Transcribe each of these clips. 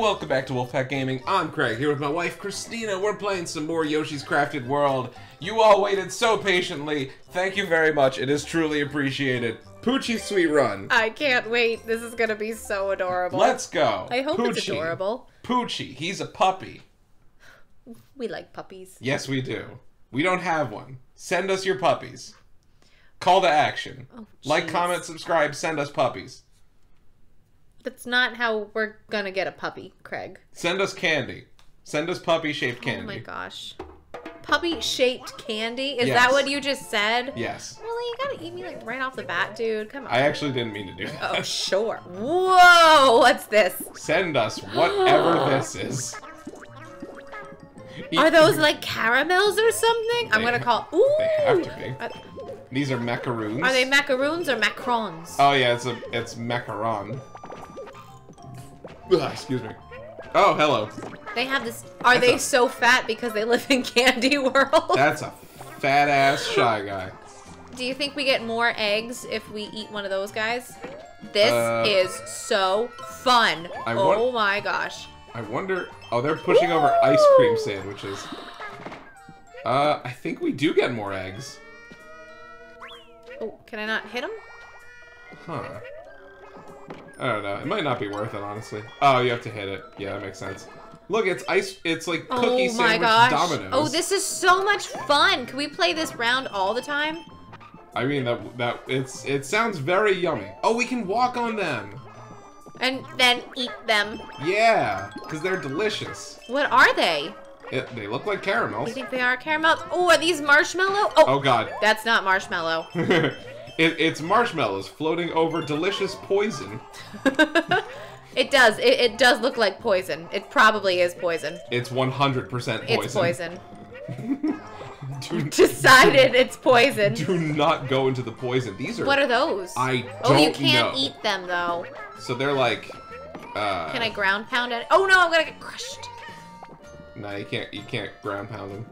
welcome back to Wolfepack Gaming. I'm Craig, here with my wife Christina. We're playing some more Yoshi's Crafted World. You all waited so patiently. Thank you very much. It is truly appreciated. Poochy Sweet Run. I can't wait. This is gonna be so adorable. Let's go. I hope it's adorable. Poochy, he's a puppy. We like puppies. Yes, we do. We don't have one. Send us your puppies. Call to action. Oh, like, comment, subscribe, send us puppies. That's not how we're gonna get a puppy, Craig. Send us candy. Send us puppy shaped oh candy. Oh my gosh. Puppy shaped candy? Is Yes. that what you just said? Yes. Really? You gotta eat me like right off the bat, dude. Come on. I actually didn't mean to do that. Oh, sure. Whoa! What's this? Send us whatever this is. Are those like caramels or something? I'm gonna call. Ooh! they have to be. Are, These are macaroons. are they macaroons or macrons? Oh yeah, it's a it's macaron. Ugh, excuse me. Oh, hello. They have this. Are That's they a- so fat because they live in Candy World? That's a fat ass shy guy. Do you think we get more eggs if we eat one of those guys? This Uh, is so fun. I oh my gosh. I wonder. Oh, they're pushing over ice cream sandwiches. Uh, I think we do get more eggs. Oh, can I not hit him? Huh. I don't know. It might not be worth it, honestly. Oh, you have to hit it. Yeah, that makes sense. Look, it's ice. It's like oh cookie oh my sandwich gosh. Dominoes. Oh, this is so much fun. Can we play this round all the time? I mean that that it's it sounds very yummy. Oh, we can walk on them. And then eat them. Yeah, because they're delicious. What are they? It, they look like caramels. You think they are caramels? Oh, are these marshmallow? Oh, Oh God, that's not marshmallow. it, it's marshmallows floating over delicious poison. it does. It, it does look like poison. It probably is poison. It's 100% poison. It's poison. Do, Decided it's poison. do not go into the poison. These are. What are those? I oh, you don't You can't know. eat them though. So they're like. Uh, Can I ground pound it? Oh no, I'm gonna get crushed. No, you can't. You can't ground pound them.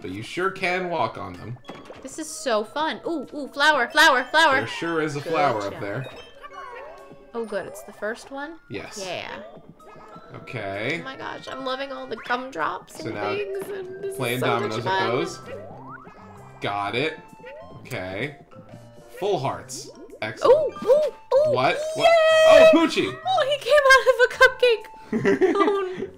But you sure can walk on them. This is so fun. Ooh, ooh, flower, flower, flower. There sure is a Good flower up there. Oh, good. It's the first one. Yes. Yeah. Oh Okay. Oh my gosh, I'm loving all the gumdrops So and now, things. And this Playing so dominoes with those. Got it. Okay. Full hearts. Excellent. Ooh, ooh, ooh. What? Yay! What? Oh, Poochy! Oh, he came out of a cupcake.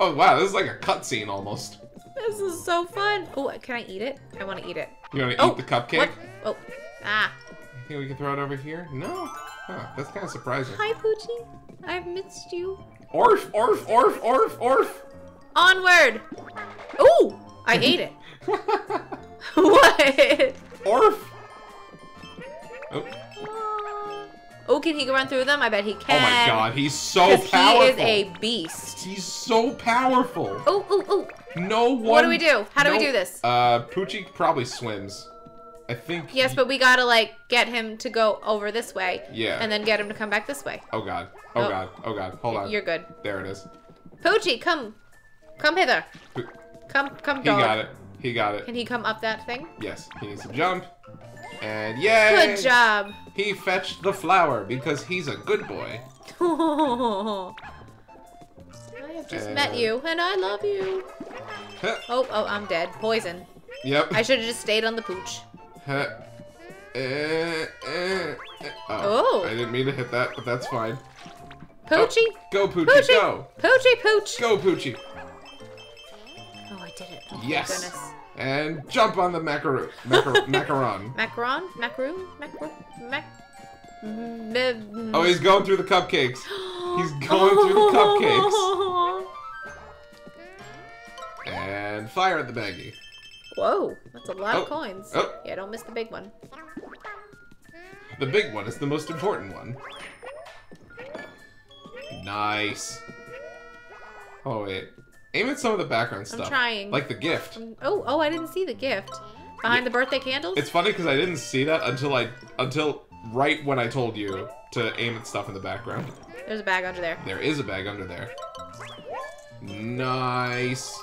Oh, oh wow, this is like a cutscene almost. This is so fun. Oh, can I eat it? I want to eat it. You want to Oh, eat the cupcake? What? Oh, ah. You think we can throw it over here? No. Huh, that's kind of surprising. Hi, Poochy. I've missed you. Orf, orf, orf, orf, orf. Onward. Ooh, I ate it. what? orf. Oh, Oh, can he run through them? I bet he can. oh my god, he's so powerful. he is a beast. He's so powerful. Oh, oh, oh. No one. What do we do? How do we do this? Uh, Poochy probably swims. I think. Yes, but we gotta like get him to go over this way. Yeah. And then get him to come back this way. Oh god. Oh, Oh. god. Oh god. Hold on. You're good. There it is. Poochy, come. Come hither. Poo- Come, come, He got it. He got it. Can he come up that thing? Yes. He needs to jump. And yay! Good job. He fetched the flower because he's a good boy. Have just met Uh, you, and I love you. Huh. Oh, oh, I'm dead. Poison. Yep. I should have just stayed on the pooch. Huh. Eh. Oh. I didn't mean to hit that, but that's fine. Poochy. Go, Poochy, Poochy. go! Poochy, pooch. Go, Poochy! Oh, I did it. Oh, Yes. goodness. And jump on the macaroon. Macar macaron. Macaron? Macaroon? Macaroon? Mac... Oh, he's going through the cupcakes. He's going through the cupcakes. And fire at the baggie. Whoa, that's a lot Oh. of coins. Oh. Yeah, don't miss the big one. The big one is the most important one. Nice. Oh, wait. Aim at some of the background stuff. I'm trying. Like the gift. Oh, oh, I didn't see the gift. Behind the birthday candles? It's funny because I didn't see that until I until right when I told you to aim at stuff in the background. There's a bag under there. There is a bag under there. Nice.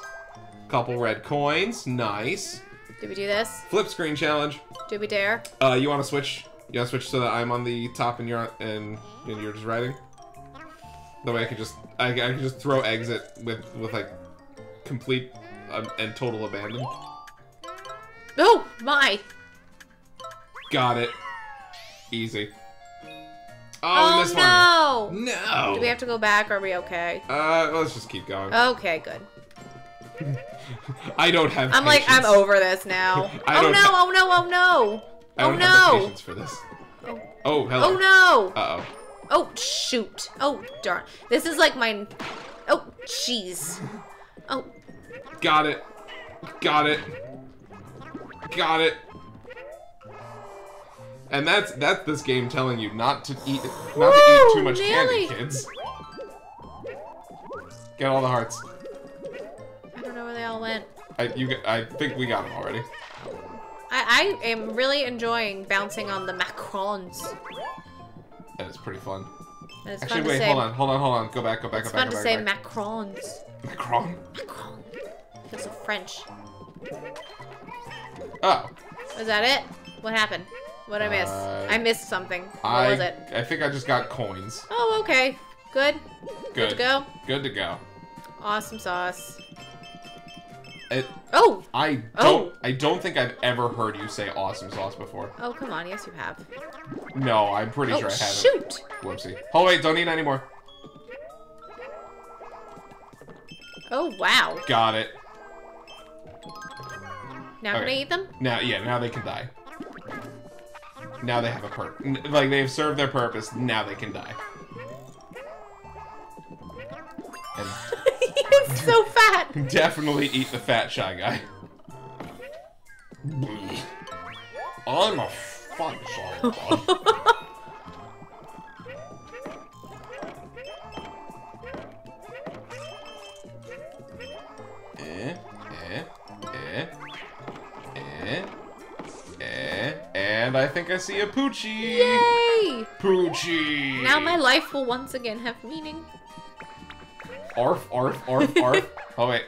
Couple red coins. Nice. Did we do this? Flip screen challenge. Did we dare? Uh, you want to switch? You want to switch so that I'm on the top and you're and, and you're just riding? That way I could just I, I could just throw exit with with like complete um, and total abandon. Oh my! Got it. Easy. Oh, Oh, no! one. No. Do we have to go back? Or are we okay? Uh, let's just keep going. Okay, good. I don't have. I'm like, I'm over this now. I oh no! Oh no! Oh no! I Oh don't have the no! patience for this. Oh. Oh, hello. Oh no! Uh oh. Oh shoot! Oh darn! This is like my. Oh jeez! Oh Got it. Got it. Got it. And that's that's this game telling you not to eat not to eat too much nearly. candy, kids. Get all the hearts. All went. I you I think we got them already. I, I am really enjoying bouncing on the macrons. That is pretty fun. It's Actually, fun wait, hold on, hold on, hold on. Go back, go back, It's go back, fun to go say back. macrons. Macron. Macron. Feels so French. Oh, Was that it? What happened? What did I miss? Uh, I missed something. What I was it? I think I just got coins. Oh, okay. Good. Good. Good to go. Good to go. Awesome sauce. It, Oh! I oh. don't. Oh. I don't think I've ever heard you say awesome sauce before. Oh, come on. Yes, you have. No, I'm pretty Oh, sure I haven't. shoot! Whoopsie. Oh wait, don't eat anymore. Oh, wow. Got it. Now can I Okay. eat them? Now, yeah, now they can die. Now they have a purpose. Like they've served their purpose. Now they can die. He's so fat. definitely eat the fat shy guy. I'm a fat shy guy. Eh, eh, eh, eh, eh, and I think I see a Poochy. Yay! Poochy. Now my life will once again have meaning. Arf, arf, arf, arf. oh wait.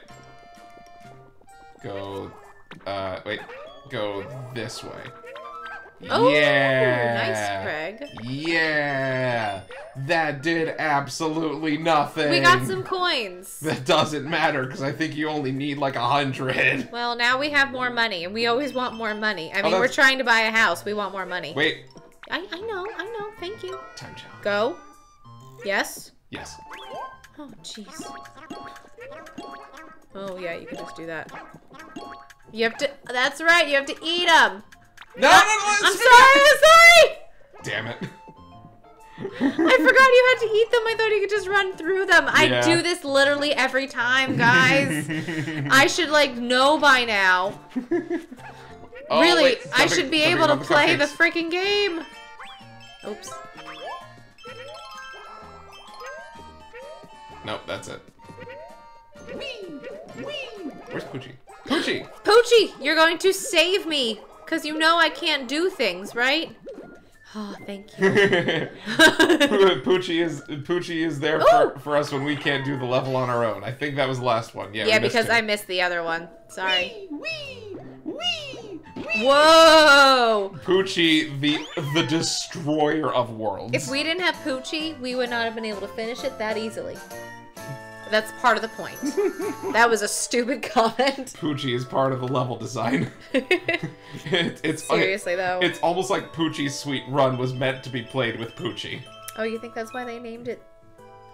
Go. Uh, wait. Go this way. Oh, yeah. nice, Craig. Yeah. That did absolutely nothing. We got some coins. That doesn't matter because I think you only need like a hundred. Well, now we have more money, and we always want more money. I mean, we're Oh, trying to buy a house. We want more money. Wait. I, I know, I know. Thank you. Time challenge. Go. Yes. Yes. Oh, jeez. Oh, yeah, you can just do that. You have to. That's right. You have to eat them. No, no, no, I'm sorry. I'm sorry. Damn it. I forgot you had to eat them. I thought you could just run through them. I Yeah. do this literally every time, guys. I should like know by now. Oh, really, wait, I should be able to play the freaking game. Oops. Nope, that's it. Where's Poochy? Poochy! Poochy, you're going to save me. Because you know I can't do things, right? Oh, thank you. Poochy is Poochy is there Ooh. for, for us when we can't do the level on our own. I think that was the last one. Yeah, yeah, because it. I missed the other one. Sorry. Wee, wee, Whoa! Poochy, the the destroyer of worlds. If we didn't have Poochy, we would not have been able to finish it that easily. That's part of the point. that was a stupid comment. Poochy is part of the level design. it, it's Seriously, though. It's almost like Poochy's Sweet Run was meant to be played with Poochy. Oh, you think that's why they named it?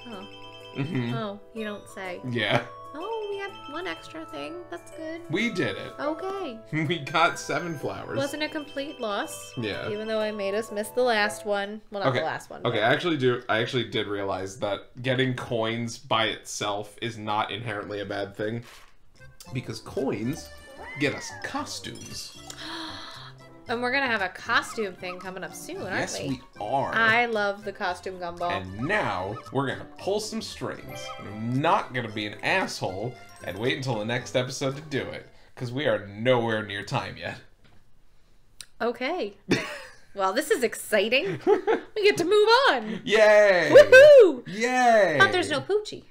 Oh. hmm Oh, you don't say. Yeah, Oh, we have one extra thing. That's good. we did it. Okay. We got seven flowers. Wasn't a complete loss. Yeah. Even though I made us miss the last one. Well, not Okay. the last one. Okay, but- I actually do. I actually did realize that getting coins by itself is not inherently a bad thing, because coins get us costumes. And we're gonna have a costume thing coming up soon, aren't yes, we? we are. I love the costume gumball. And now we're gonna pull some strings. I'm not gonna be an asshole and wait until the next episode to do it, because we are nowhere near time yet. Okay. well, this is exciting. we get to move on. Yay! Woohoo! Yay! But there's no Poochy.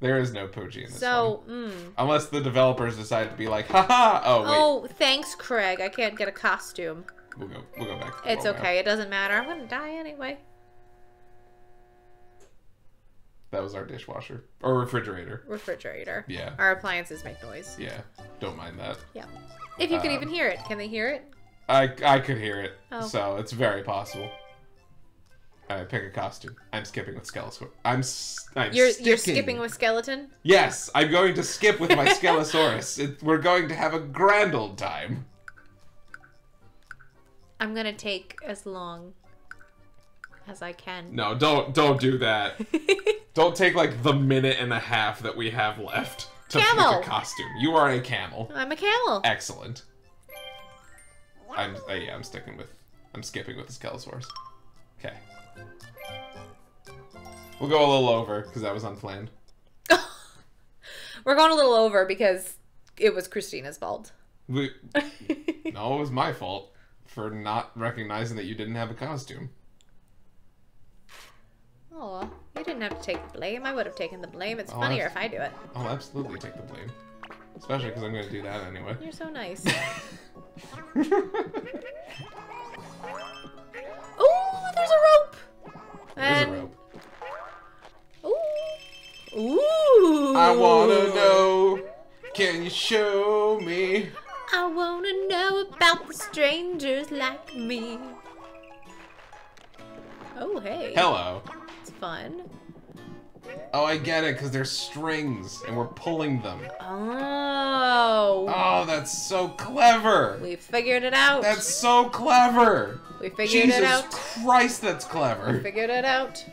There is no Poochy in this one. So, mm. Unless the developers decide to be like, haha, oh wait, Oh, thanks, Craig. I can't get a costume. we'll go, we'll go back. It's ball now. okay. It doesn't matter. I'm gonna die anyway. That was our dishwasher or refrigerator. Refrigerator. Yeah. Our appliances make noise. Yeah, don't mind that. Yeah. If you can Um, even hear it. Can they hear it? I I could hear it, Oh. so it's very possible. I pick a costume. I'm skipping with Skelesaur. I'm s- I'm You're you're skipping with skeleton? Yes, I'm going to skip with my Skelesaurus. It, we're going to have a grand old time. I'm gonna take as long as I can. No, don't don't do that. don't take like the minute and a half that we have left to Camel. pick a costume. You are a camel. I'm a camel. Excellent. I'm uh, yeah, I'm sticking with I'm skipping with the Skelesaurus. Okay. We'll go a little over because that was unplanned. We're going a little over because it was Christina's fault. We, no, it was my fault for not recognizing that you didn't have a costume. Oh, you didn't have to take the blame. I would have taken the blame. It's Oh, funnier if I do it. I'll absolutely take the blame. Especially because I'm going to do that anyway. You're so nice. oh, there's a rope. There's a rope. Ooh. I wanna know. Can you show me? I wanna know about the strangers like me. Oh, hey. Hello. It's fun. Oh, I get it, because they're strings, and we're pulling them. Oh. Oh, that's so clever! We figured it out. That's so clever! we figured Jesus it out. Jesus Christ, that's clever! We figured it out.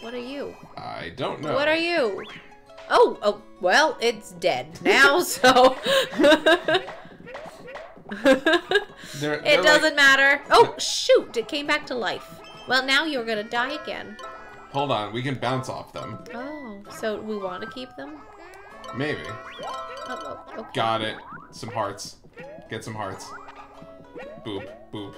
What are you? I don't know. What are you? Oh, oh, well, it's dead now, so. They're, it they're doesn't like- matter. Oh, shoot, it came back to life. Well, now you're gonna die again. Hold on, we can bounce off them. Oh, so we want to keep them? Maybe. Oh, oh, okay. Got it. Some hearts. Get some hearts. Boop, boop.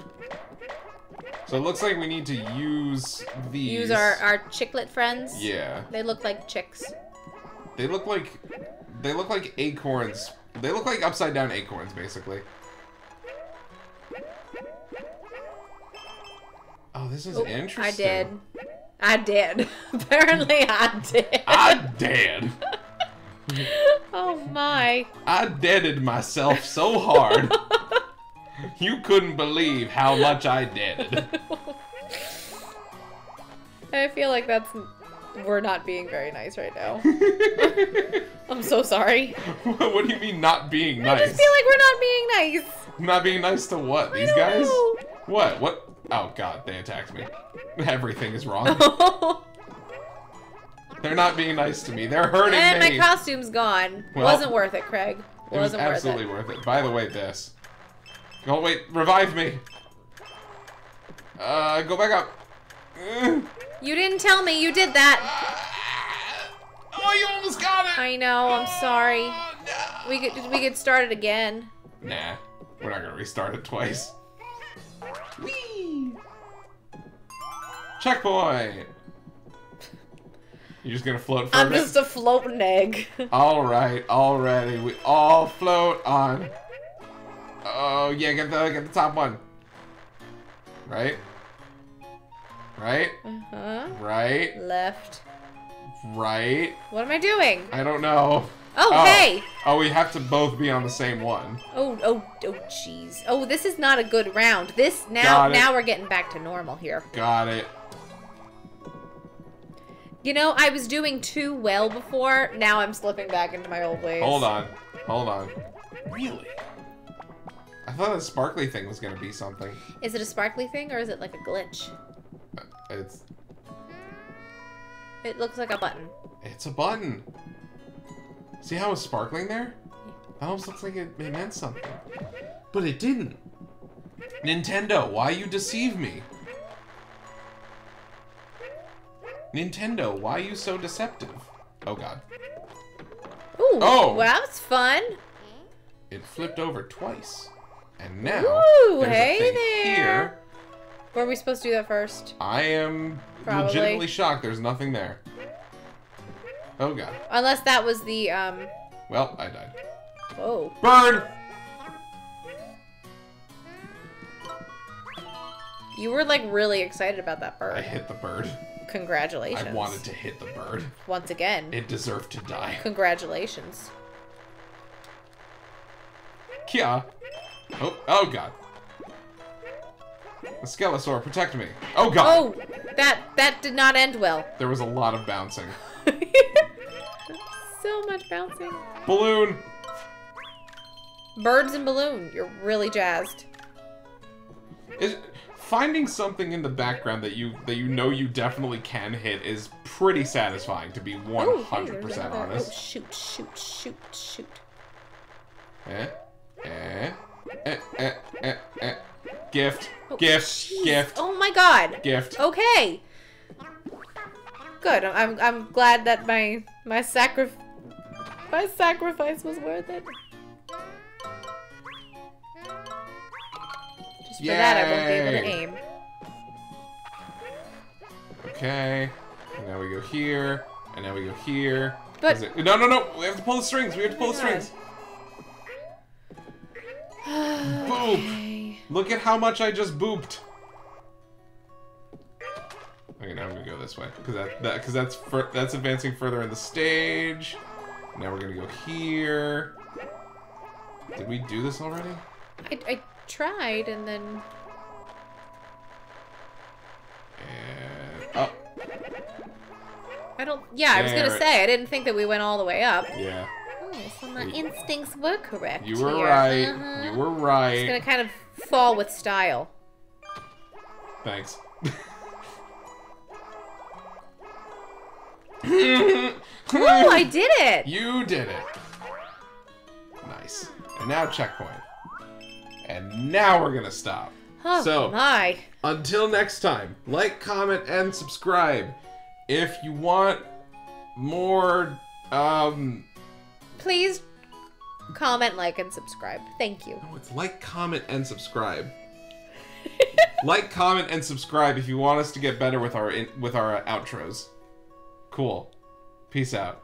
So it looks like we need to use these. Use our, our chicklet friends. Yeah. They look like chicks. They look like they look like acorns. They look like upside down acorns, basically. Oh, this is interesting. I did. I did. Apparently, I did. I did. oh my. I deaded myself so hard. you couldn't believe how much I did. I feel like that's. We're not being very nice right now. I'm so sorry. what do you mean not being nice? I just feel like we're not being nice. Not being nice to what? These guys? know. What? What? Oh god, they attacked me. Everything is wrong. They're not being nice to me. They're hurting me. and me. my costume's gone. Well, Wasn't worth it, Craig. it was Wasn't worth absolutely it. worth it. By the way, this. Oh wait, revive me. Uh, go back up. You didn't tell me you did that. Oh, you almost got it. I know. I'm sorry. Oh, no. We could we could start it again. Nah, we're not gonna restart it twice. Whee! Checkpoint. You're just gonna float for a I'm just a floating egg. All right, already. We all float on. Oh yeah, get the get the top one. Right. Right. huh? Right. Left. Right. What am I doing? I don't know. Oh, oh, hey. Oh, we have to both be on the same one. Oh, oh, oh, jeez. Oh, this is not a good round. This now, now we're getting back to normal here. Got it. You know, I was doing too well before. Now I'm slipping back into my old ways. Hold on. Hold on. Really? I thought the sparkly thing was gonna be something. Is it a sparkly thing or is it like a glitch? It's It looks like a button. it's a button. See how it's sparkling there? That almost looks like it, it meant something. But it didn't. Nintendo, why you deceive me? Nintendo, why you so deceptive? Oh god. Ooh, Oh. well, that's fun. It flipped over twice. And now Ooh, there's hey a thing there. here. Were we supposed to do that first? I am Probably. legitimately shocked there's nothing there. Oh god. Unless that was the, um, Well, I died. whoa. Bird! You were like really excited about that bird. I hit the bird. Congratulations. I wanted to hit the bird. Once again, It deserved to die. congratulations. Kia. Oh, oh god. The Skelesaur, protect me. Oh god. Oh, that that did not end well. There was a lot of bouncing. so much bouncing. Balloon. Birds and balloon. You're really jazzed. Is finding something in the background that you that you know you definitely can hit is pretty satisfying to be Oh, 100% there's another- Oh, honest. shoot, shoot, shoot, shoot. Eh, eh, eh, eh, eh, eh. Gift, Oh, gift, jeez. gift, Oh my god. gift. Okay. Good. I'm I'm glad that my my sacri my sacrifice was worth it. Just for that, I won't be able to aim. Okay. And now we go here, and now we go here. But- it- no, no, no. We have to pull the strings. We have to pull the strings. Boop. Look at how much I just booped. Okay, now I'm gonna go this way because that that because that's that's advancing further in the stage. Now we're gonna go here. Did we do this already? I, I tried and then And oh I don't. Yeah, I was gonna it- say I didn't think that we went all the way up. yeah, my instincts were correct. you were here. right. Uh-huh. You were right. It's gonna kind of fall with style. Thanks. Oh, I did it! You did it. Nice. And now checkpoint. And now we're gonna stop. Oh So- my! Until next time, like, comment, and subscribe. If you want more, um, Please comment, like, and subscribe. Thank you. no, it's like, comment, and subscribe. like, comment, and subscribe if you want us to get better with our in, with our uh, outros. Cool. Peace out.